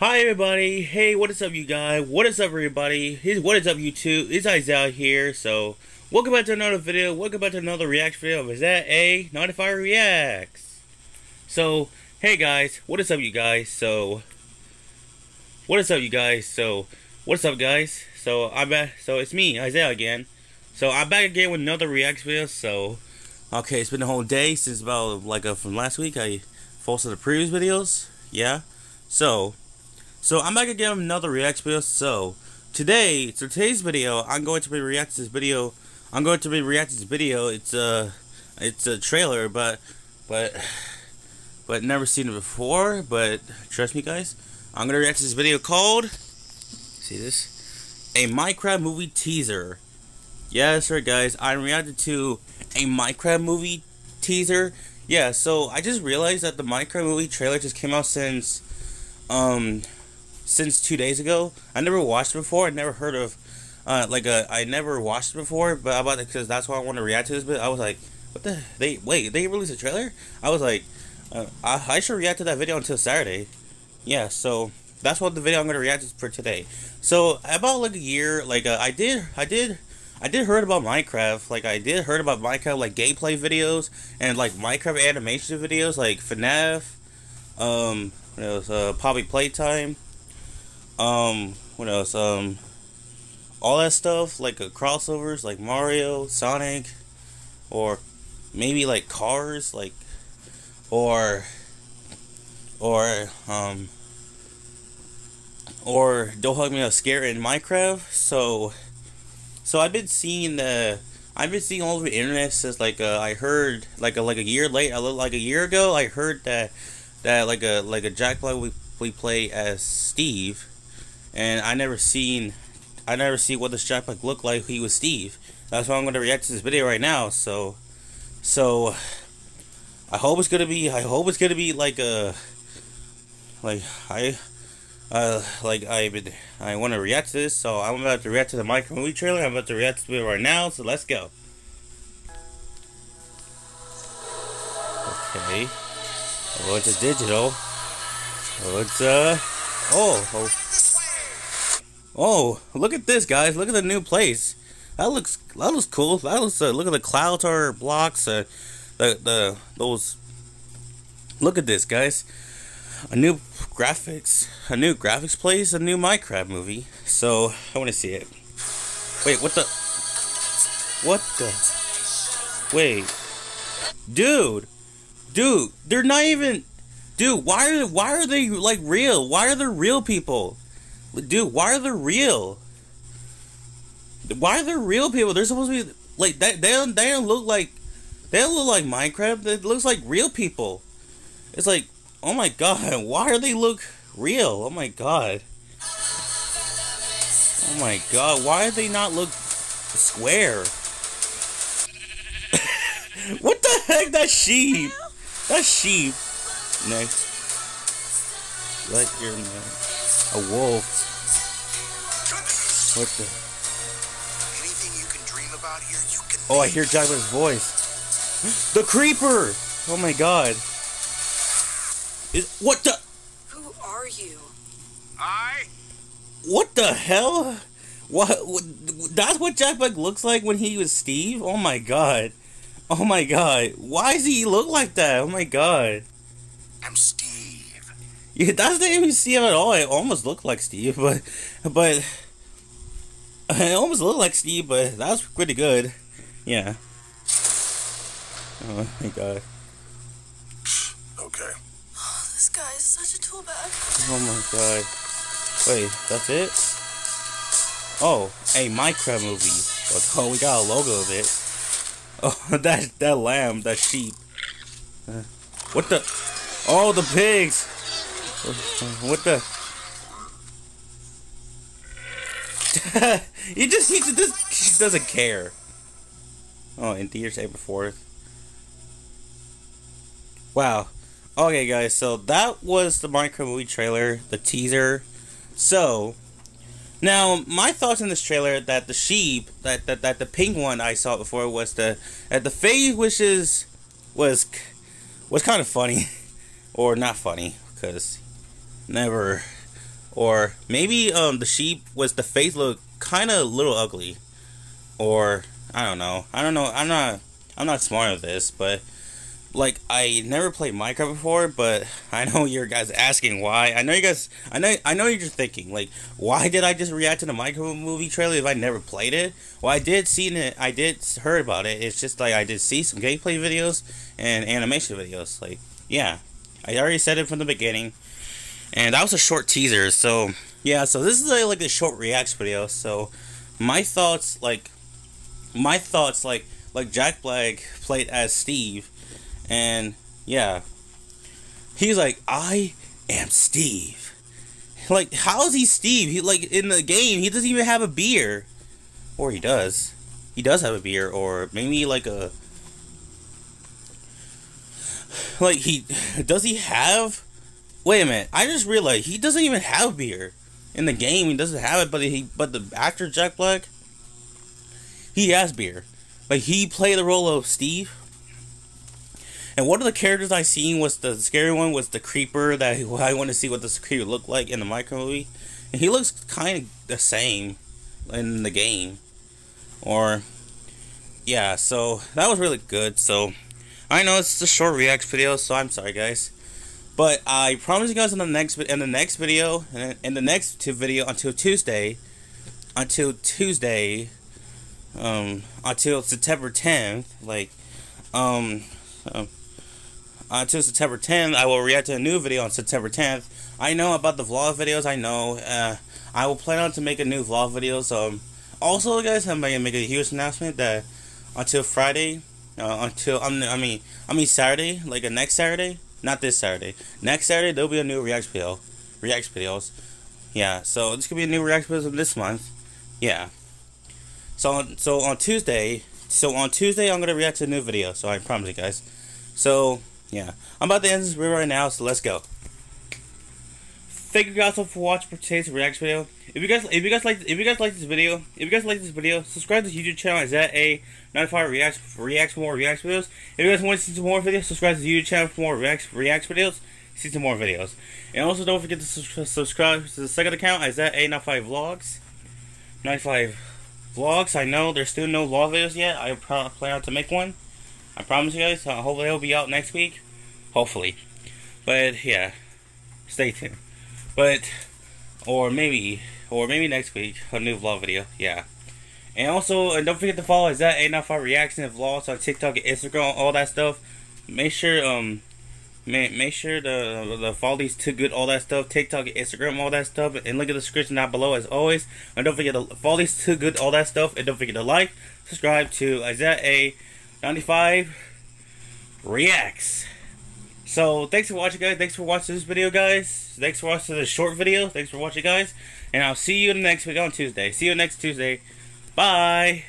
Hi everybody, hey what is up you guys, what is up everybody, Here's what is up YouTube, it's Isaiah here, so welcome back to another video, welcome back to another reaction video Isaiah A. 95 Reacts. So, hey guys, what is up you guys, so, what is up you guys, so, what's up guys, so I'm back, so it's me, Isaiah again, so I'm back again with another reaction video, so, okay, it's been a whole day since about, like, uh, from last week, I posted the previous videos, yeah, so, so I'm back again with another reaction video. So today, so today's video, I'm going to be reacting to this video. I'm going to be reacting to this video. It's a, it's a trailer, but, but, but never seen it before. But trust me, guys, I'm gonna react to this video called, see this, a Minecraft movie teaser. Yes, sir, guys, I reacted to a Minecraft movie teaser. Yeah, so I just realized that the Minecraft movie trailer just came out since, um, since two days ago. I never watched before. I never heard of, uh, like a, I never watched before. But about because that's why I want to react to this. But I was like, what the? They wait. They released a trailer. I was like, uh, I, I should react to that video until Saturday. Yeah. So that's what the video I'm gonna react to for today. So about like a year, like uh, I did, I did. I did heard about Minecraft, like I did heard about Minecraft like gameplay videos and like Minecraft animation videos like FNAF, um, it was uh, Poppy Playtime, um, what else? Um, all that stuff like uh, crossovers like Mario, Sonic, or maybe like Cars, like, or, or um, or Don't Hug Me, a Scare in Minecraft. So, so I've been seeing the. I've been seeing all over the internet since like uh, I heard like a, like a year late, a like a year ago. I heard that that like a like a Jack Black we we play as Steve, and I never seen I never see what this Black looked like. He was Steve. That's why I'm gonna react to this video right now. So, so I hope it's gonna be. I hope it's gonna be like a like I. Uh, like I been, I want to react to this, so I'm about to react to the Minecraft movie trailer. I'm about to react to it right now, so let's go. Okay, I'm going to digital. Oh, it's uh, oh, oh, oh, look at this, guys! Look at the new place. That looks, that looks cool. That looks. Uh, look at the clouds or blocks. Uh, the the those. Look at this, guys a new graphics, a new graphics place, a new Minecraft movie. So I want to see it. Wait, what the? What the? Wait, dude, dude, they're not even. Dude, why are why are they like real? Why are they real people? Dude, why are they real? Why are they real people? They're supposed to be like that. They don't. They don't look like. They don't look like Minecraft. It looks like real people. It's like Oh my god, why are they look real? Oh my god. Oh my god, why are they not look square? what the heck? That sheep. That sheep. Next. Let your man. A wolf. What the? Oh, I hear Jagler's voice. The creeper! Oh my god. Is, what the? Who are you? I. What the hell? What, what? That's what Jack Black looks like when he was Steve. Oh my god. Oh my god. Why does he look like that? Oh my god. I'm Steve. Yeah, that's not even Steve at all. It almost looked like Steve, but but it almost looked like Steve, but that's pretty good. Yeah. Oh my god. Okay. Oh, this guy is such a tool bag. Oh my god. Wait, that's it? Oh, a Minecraft movie. Oh, we got a logo of it. Oh, that that lamb, that sheep. Uh, what the? Oh, the pigs. What the? he just he just doesn't care. Oh, in theaters April fourth. Wow. Okay, guys. So that was the Minecraft movie trailer, the teaser. So now my thoughts on this trailer that the sheep, that that, that the pink one I saw before was the that the face wishes was was kind of funny, or not funny because never or maybe um the sheep was the face look kind of a little ugly, or I don't know. I don't know. I'm not. I'm not smart at this, but like I never played Minecraft before, but I know you guys asking why. I know you guys. I know. I know you're just thinking like, why did I just react to the Minecraft movie trailer if I never played it? Well, I did see it. I did heard about it. It's just like I did see some gameplay videos and animation videos. Like, yeah, I already said it from the beginning, and that was a short teaser. So yeah, so this is a, like a short reacts video. So my thoughts, like my thoughts, like like Jack Black played as Steve and yeah, he's like, I am Steve. Like, how is he Steve? He like in the game, he doesn't even have a beer, or he does. He does have a beer, or maybe like a like he does he have? Wait a minute! I just realized he doesn't even have beer in the game. He doesn't have it, but he but the actor Jack Black, he has beer. Like he played the role of Steve and one of the characters I seen was the scary one was the creeper that I want to see what this creeper looked like in the micro movie. And he looks kind of the same in the game. Or yeah, so that was really good. So I know it's a short react video, so I'm sorry guys. But I promise you guys in the next in the next video and in the next video until Tuesday, until Tuesday, um, until September 10th, like, um, um until September 10th. I will react to a new video on September 10th. I know about the vlog videos. I know. Uh, I will plan on to make a new vlog video. So, um, also, guys, I'm to make a huge announcement that until Friday, uh, until um, I mean, I mean Saturday, like a next Saturday, not this Saturday. Next Saturday there'll be a new react video, react videos. Yeah, so this could be a new react video this month. Yeah. So on, so on Tuesday, so on Tuesday I'm gonna react to a new video. So I promise you guys. So yeah. I'm about to end this video right now, so let's go. Thank you guys all for watching for today's reaction video. If you guys if you guys like if you guys like this video, if you guys like this video, subscribe to the YouTube channel as that a notified reacts reacts more reacts videos. If you guys want to see some more videos, subscribe to the YouTube channel for more reacts reacts videos. See some more videos. And also don't forget to su subscribe to the second account Isaiah A 95 vlogs. 95 vlogs. I know there's still no vlog videos yet. I plan out to make one. I promise you guys, uh, hopefully it'll be out next week. Hopefully. But, yeah. Stay tuned. But, or maybe, or maybe next week, a new vlog video. Yeah. And also, and don't forget to follow Isaiah A95 reaction and vlogs on TikTok and Instagram, all that stuff. Make sure, um, make, make sure to, to follow these two good, all that stuff, TikTok and Instagram, all that stuff, and look at the description down below as always. And don't forget to follow these two good, all that stuff, and don't forget to like, subscribe to Isaiah A. 95 reacts. So, thanks for watching, guys. Thanks for watching this video, guys. Thanks for watching this short video. Thanks for watching, guys. And I'll see you next week on Tuesday. See you next Tuesday. Bye.